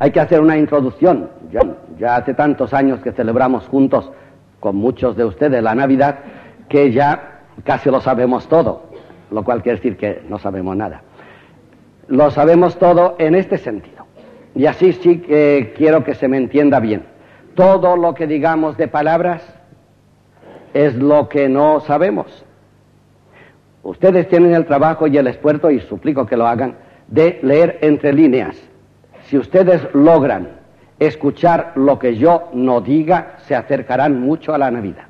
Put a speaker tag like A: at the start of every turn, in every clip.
A: Hay que hacer una introducción. Ya, hace tantos años que celebramos juntos con muchos de ustedes la Navidad que ya casi lo sabemos todo, lo cual quiere decir que no sabemos nada. Lo sabemos todo en este sentido. Y así sí que quiero que se me entienda bien. Todo lo que digamos de palabras es lo que no sabemos. Ustedes tienen el trabajo y el esfuerzo, y suplico que lo hagan, de leer entre líneas. Si ustedes logran escuchar lo que yo no diga, se acercarán mucho a la Navidad.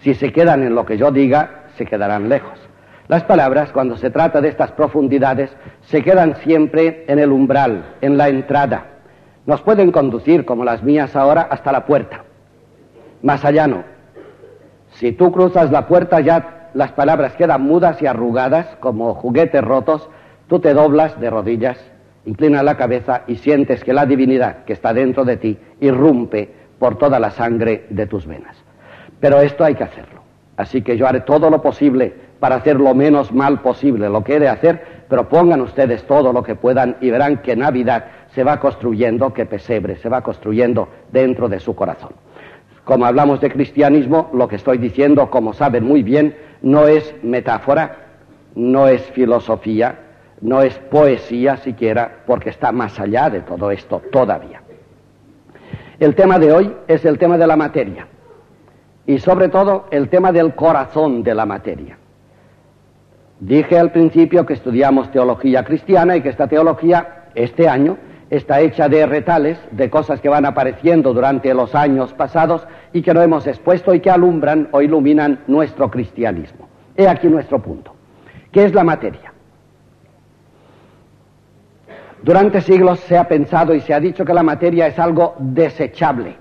A: Si se quedan en lo que yo diga, se quedarán lejos. Las palabras, cuando se trata de estas profundidades, se quedan siempre en el umbral, en la entrada. Nos pueden conducir, como las mías ahora, hasta la puerta. Más allá no. Si tú cruzas la puerta ya las palabras quedan mudas y arrugadas como juguetes rotos, tú te doblas de rodillas, inclinas la cabeza y sientes que la divinidad que está dentro de ti irrumpe por toda la sangre de tus venas. Pero esto hay que hacerlo. Así que yo haré todo lo posible para hacer lo menos mal posible lo que he de hacer, pero pongan ustedes todo lo que puedan y verán que Navidad se va construyendo, que pesebre se va construyendo dentro de su corazón. Como hablamos de cristianismo, lo que estoy diciendo, como saben muy bien, no es metáfora, no es filosofía, no es poesía siquiera, porque está más allá de todo esto todavía. El tema de hoy es el tema de la materia y sobre todo el tema del corazón de la materia. Dije al principio que estudiamos teología cristiana y que esta teología este año está hecha de retales, de cosas que van apareciendo durante los años pasados y que no hemos expuesto y que alumbran o iluminan nuestro cristianismo. He aquí nuestro punto. ¿Qué es la materia? Durante siglos se ha pensado y se ha dicho que la materia es algo desechable.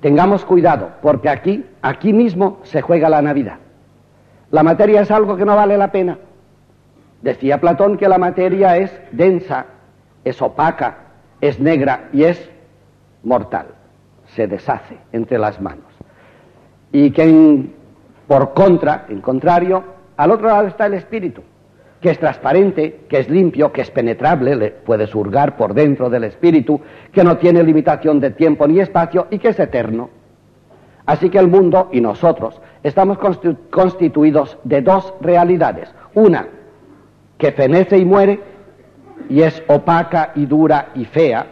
A: Tengamos cuidado, porque aquí, aquí mismo se juega la Navidad. La materia es algo que no vale la pena. Decía Platón que la materia es densa, es opaca, es negra y es mortal. Se deshace entre las manos. Y que por contra, en contrario, al otro lado está el espíritu, que es transparente, que es limpio, que es penetrable, le puede surgar por dentro del espíritu, que no tiene limitación de tiempo ni espacio y que es eterno. Así que el mundo y nosotros estamos constituidos de dos realidades. Una que fenece y muere y es opaca y dura y fea,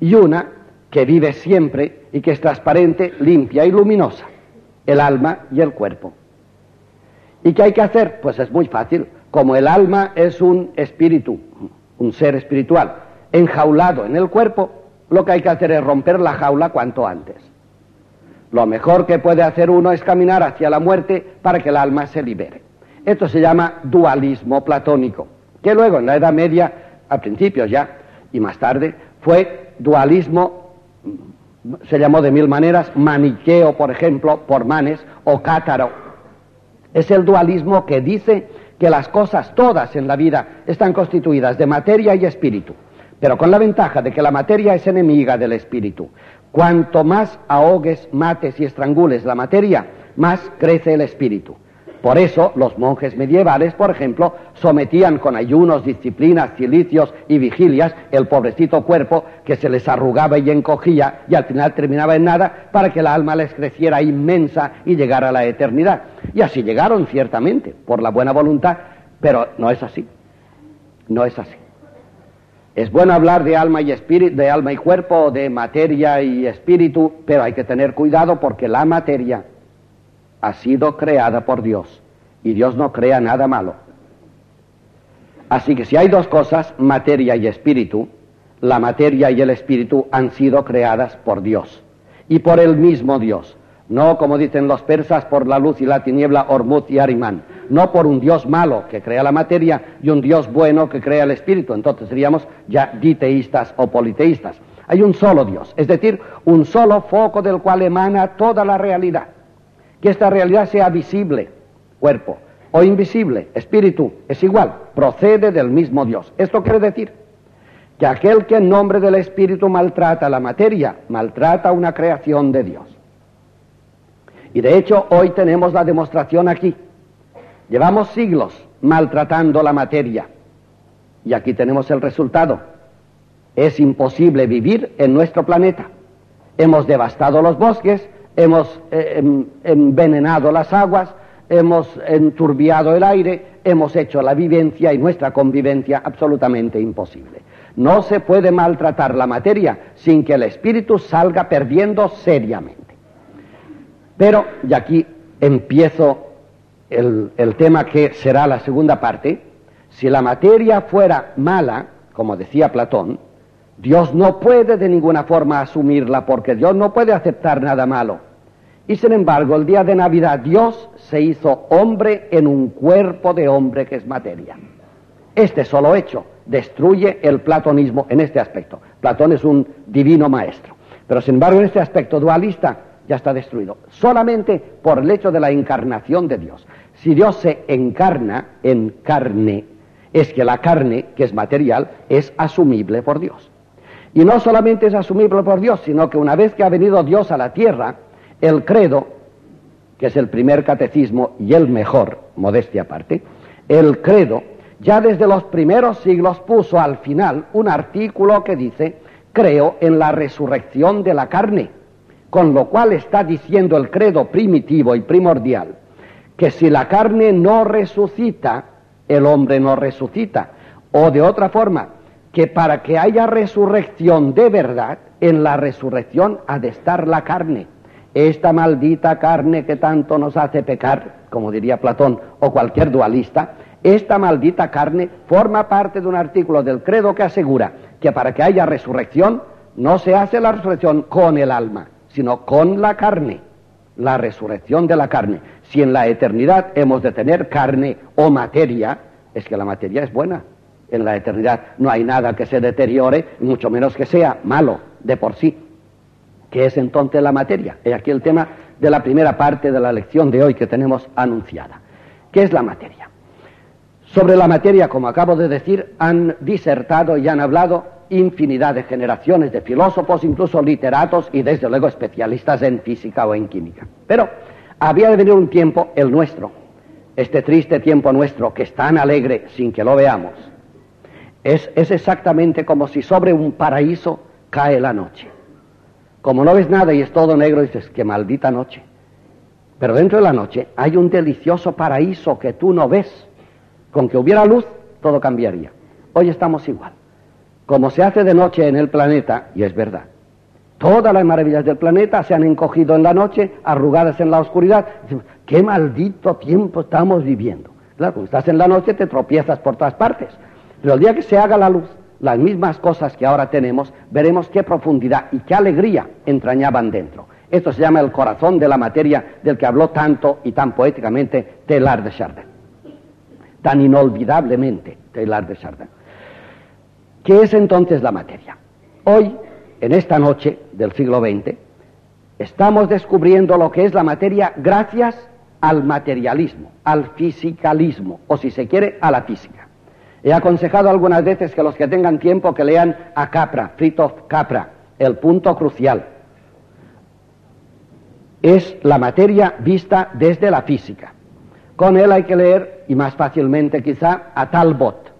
A: y una que vive siempre y que es transparente, limpia y luminosa, el alma y el cuerpo. ¿Y qué hay que hacer? Pues es muy fácil. Como el alma es un espíritu, un ser espiritual, enjaulado en el cuerpo, lo que hay que hacer es romper la jaula cuanto antes. Lo mejor que puede hacer uno es caminar hacia la muerte para que el alma se libere. Esto se llama dualismo platónico que luego en la Edad Media, a principios ya, y más tarde, fue dualismo, se llamó de mil maneras, maniqueo, por ejemplo, por Manes, o cátaro. Es el dualismo que dice que las cosas todas en la vida están constituidas de materia y espíritu, pero con la ventaja de que la materia es enemiga del espíritu. Cuanto más ahogues, mates y estrangules la materia, más crece el espíritu. Por eso los monjes medievales, por ejemplo, sometían con ayunos, disciplinas, cilicios y vigilias el pobrecito cuerpo que se les arrugaba y encogía y al final terminaba en nada para que la alma les creciera inmensa y llegara a la eternidad. Y así llegaron ciertamente, por la buena voluntad, pero no es así. No es así. Es bueno hablar de alma y espíritu, de alma y cuerpo, de materia y espíritu, pero hay que tener cuidado porque la materia ha sido creada por Dios y Dios no crea nada malo. Así que si hay dos cosas, materia y espíritu, la materia y el espíritu han sido creadas por Dios y por el mismo Dios. No, como dicen los persas, por la luz y la tiniebla, Ormuz y Arimán. No por un Dios malo que crea la materia y un Dios bueno que crea el espíritu. Entonces seríamos ya diteístas o politeístas. Hay un solo Dios, es decir, un solo foco del cual emana toda la realidad que esta realidad sea visible, cuerpo, o invisible, espíritu, es igual, procede del mismo Dios. Esto quiere decir que aquel que en nombre del espíritu maltrata la materia, maltrata una creación de Dios. Y de hecho hoy tenemos la demostración aquí. Llevamos siglos maltratando la materia. Y aquí tenemos el resultado. Es imposible vivir en nuestro planeta. Hemos devastado los bosques, hemos eh, em, envenenado las aguas, hemos enturbiado el aire, hemos hecho la vivencia y nuestra convivencia absolutamente imposible. No se puede maltratar la materia sin que el espíritu salga perdiendo seriamente. Pero, y aquí empiezo el, el tema que será la segunda parte, si la materia fuera mala, como decía Platón, Dios no puede de ninguna forma asumirla porque Dios no puede aceptar nada malo. Y sin embargo, el día de Navidad Dios se hizo hombre en un cuerpo de hombre que es materia. Este solo hecho destruye el platonismo en este aspecto. Platón es un divino maestro. Pero sin embargo, en este aspecto dualista ya está destruido. Solamente por el hecho de la encarnación de Dios. Si Dios se encarna en carne, es que la carne, que es material, es asumible por Dios. Y no solamente es asumible por Dios, sino que una vez que ha venido Dios a la tierra, el credo, que es el primer catecismo y el mejor, modestia aparte, el credo ya desde los primeros siglos puso al final un artículo que dice, creo en la resurrección de la carne, con lo cual está diciendo el credo primitivo y primordial, que si la carne no resucita, el hombre no resucita. O de otra forma, que para que haya resurrección de verdad, en la resurrección ha de estar la carne esta maldita carne que tanto nos hace pecar, como diría Platón o cualquier dualista, esta maldita carne forma parte de un artículo del credo que asegura que para que haya resurrección no se hace la resurrección con el alma, sino con la carne, la resurrección de la carne. Si en la eternidad hemos de tener carne o materia, es que la materia es buena. En la eternidad no hay nada que se deteriore, mucho menos que sea malo de por sí. ¿Qué es entonces la materia? Es aquí el tema de la primera parte de la lección de hoy que tenemos anunciada. ¿Qué es la materia? Sobre la materia, como acabo de decir, han disertado y han hablado infinidad de generaciones de filósofos, incluso literatos y desde luego especialistas en física o en química. Pero había de venir un tiempo, el nuestro, este triste tiempo nuestro, que es tan alegre sin que lo veamos, es, exactamente como si sobre un paraíso cae la noche. Como no ves nada y es todo negro, dices, qué maldita noche. Pero dentro de la noche hay un delicioso paraíso que tú no ves. Con que hubiera luz, todo cambiaría. Hoy estamos igual. Como se hace de noche en el planeta, y es verdad, todas las maravillas del planeta se han encogido en la noche, arrugadas en la oscuridad. Qué maldito tiempo estamos viviendo. Claro, estás en la noche te tropiezas por todas partes. Pero el día que se haga la luz, las mismas cosas que ahora tenemos, veremos qué profundidad y qué alegría entrañaban dentro. Esto se llama el corazón de la materia del que habló tanto y tan poéticamente Teilhard de Chardin. Tan inolvidablemente Teilhard de Chardin. ¿Qué es entonces la materia? Hoy, en esta noche del siglo XX, estamos descubriendo lo que es la materia gracias al materialismo, al fisicalismo, o si se quiere, a la física. He aconsejado algunas veces que los que tengan tiempo que lean a Capra, Fritjof Capra, el punto crucial. Es la materia vista desde la física. Con él hay que leer, y más fácilmente quizá, a Talbot,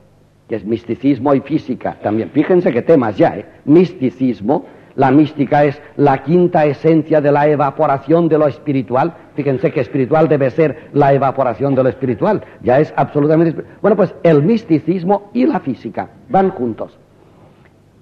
A: que es misticismo y física también. Fíjense qué temas ya, ¿eh? Misticismo, la mística es la quinta esencia de la evaporación de lo espiritual. Fíjense que espiritual debe ser la evaporación de lo espiritual. Ya es absolutamente... Bueno, pues el misticismo y la física van juntos.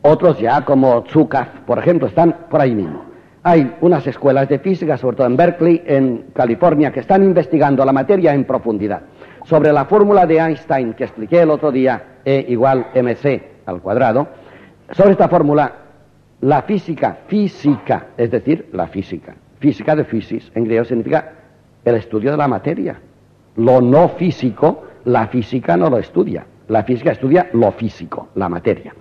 A: Otros ya, como Zukaf, por ejemplo, están por ahí mismo. Hay unas escuelas de física, sobre todo en Berkeley, en California, que están investigando la materia en profundidad. Sobre la fórmula de Einstein que expliqué el otro día, E igual mc al cuadrado, sobre esta fórmula la física, física, es decir, la física, física de physis, en griego significa el estudio de la materia. Lo no físico, la física no lo estudia. La física estudia lo físico, la materia.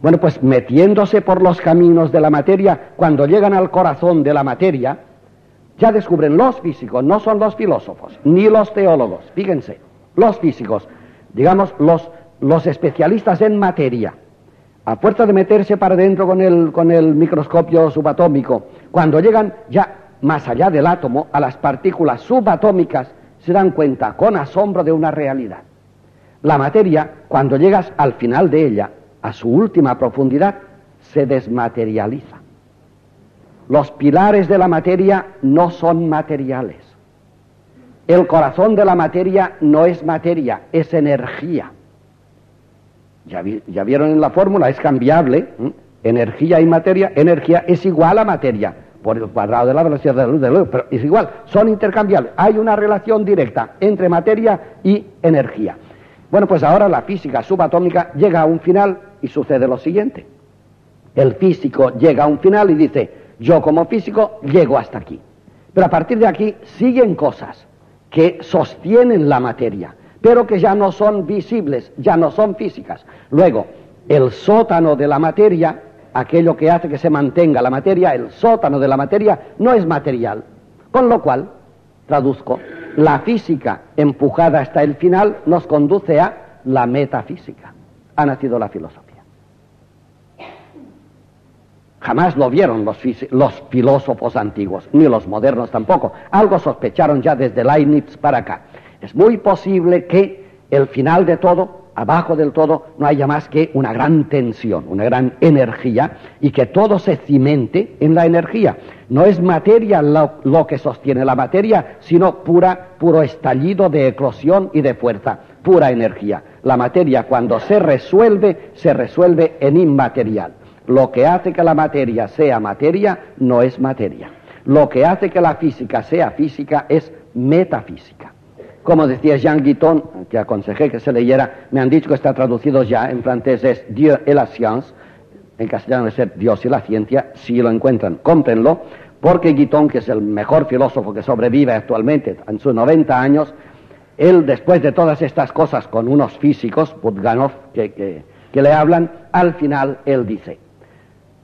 A: Bueno, pues metiéndose por los caminos de la materia, cuando llegan al corazón de la materia, ya descubren los físicos, no son los filósofos, ni los teólogos, fíjense, los físicos, digamos, los, los especialistas en materia, a fuerza de meterse para adentro con el, con el microscopio subatómico, cuando llegan ya más allá del átomo, a las partículas subatómicas, se dan cuenta con asombro de una realidad. La materia, cuando llegas al final de ella, a su última profundidad, se desmaterializa. Los pilares de la materia no son materiales. El corazón de la materia no es materia, es energía. Ya, vieron en la fórmula, es cambiable. Energía y materia, energía es igual a materia por el cuadrado de la velocidad de la luz de luz, pero es igual, son intercambiables. Hay una relación directa entre materia y energía. Bueno, pues ahora la física subatómica llega a un final y sucede lo siguiente. El físico llega a un final y dice, yo como físico llego hasta aquí. Pero a partir de aquí siguen cosas que sostienen la materia, pero que ya no son visibles, ya no son físicas. Luego, el sótano de la materia, aquello que hace que se mantenga la materia, el sótano de la materia no es material. Con lo cual, traduzco, la física empujada hasta el final nos conduce a la metafísica. Ha nacido la filosofía. Jamás lo vieron los, filósofos antiguos, ni los modernos tampoco. Algo sospecharon ya desde Leibniz para acá. Es muy posible que el final de todo, abajo del todo, no haya más que una gran tensión, una gran energía, y que todo se cimente en la energía. No es materia lo, que sostiene la materia, sino pura, puro estallido de eclosión y de fuerza, pura energía. La materia cuando se resuelve, se resuelve en inmaterial. Lo que hace que la materia sea materia no es materia. Lo que hace que la física sea física es metafísica. Como decía Jean Guiton, que aconsejé que se leyera, me han dicho que está traducido ya, en francés es Dieu et la science, en castellano es ser Dios y la ciencia, si lo encuentran, cómprenlo, porque Guiton, que es el mejor filósofo que sobrevive actualmente en sus 90 años, él después de todas estas cosas con unos físicos, Putganov, que le hablan, al final él dice,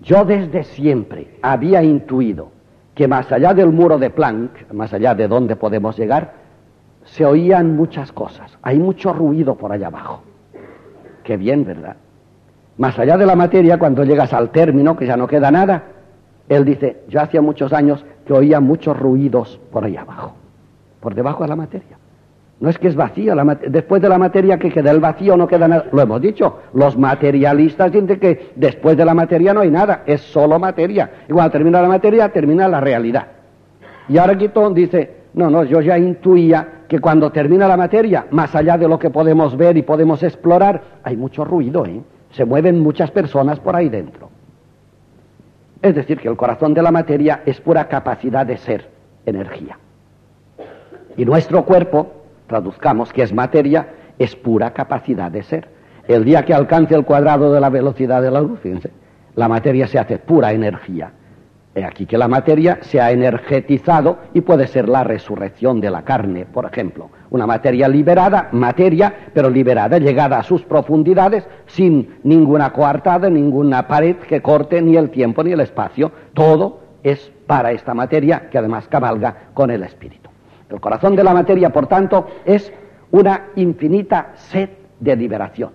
A: yo desde siempre había intuido que más allá del muro de Planck, más allá de donde podemos llegar, se oían muchas cosas. Hay mucho ruido por allá abajo. Qué bien, ¿verdad? Más allá de la materia, cuando llegas al término, que ya no queda nada, él dice, yo hacía muchos años que oía muchos ruidos por allá abajo, por debajo de la materia. No es que es vacío, después de la materia que queda el vacío no queda nada. Lo hemos dicho, los materialistas dicen que después de la materia no hay nada, es solo materia. Y cuando termina la materia, termina la realidad. Y ahora Guitón dice, no, no, yo ya intuía que cuando termina la materia, más allá de lo que podemos ver y podemos explorar, hay mucho ruido, ¿eh? se mueven muchas personas por ahí dentro. Es decir, que el corazón de la materia es pura capacidad de ser, energía. Y nuestro cuerpo traduzcamos que es materia, es pura capacidad de ser. El día que alcance el cuadrado de la velocidad de la luz, fíjense, la materia se hace pura energía. He aquí que la materia se ha energetizado y puede ser la resurrección de la carne, por ejemplo. Una materia liberada, materia, pero liberada, llegada a sus profundidades, sin ninguna coartada, ninguna pared que corte ni el tiempo ni el espacio. Todo es para esta materia que además cabalga con el espíritu. El corazón de la materia, por tanto, es una infinita sed de liberación.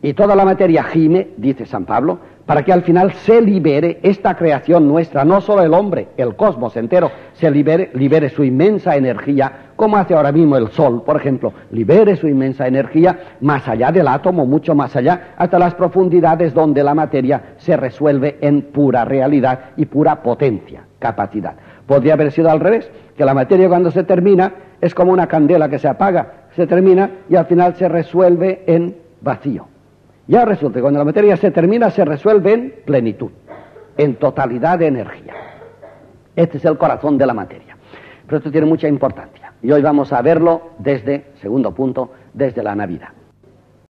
A: Y toda la materia gime, dice San Pablo, para que al final se libere esta creación nuestra, no solo el hombre, el cosmos entero, se libere, libere su inmensa energía, como hace ahora mismo el Sol, por ejemplo, libere su inmensa energía más allá del átomo, mucho más allá, hasta las profundidades donde la materia se resuelve en pura realidad y pura potencia, capacidad. Podría haber sido al revés, que la materia cuando se termina es como una candela que se apaga, se termina y al final se resuelve en vacío. Ya resulta que cuando la materia se termina se resuelve en plenitud, en totalidad de energía. Este es el corazón de la materia. Pero esto tiene mucha importancia. Y hoy vamos a verlo desde, segundo punto, desde la Navidad.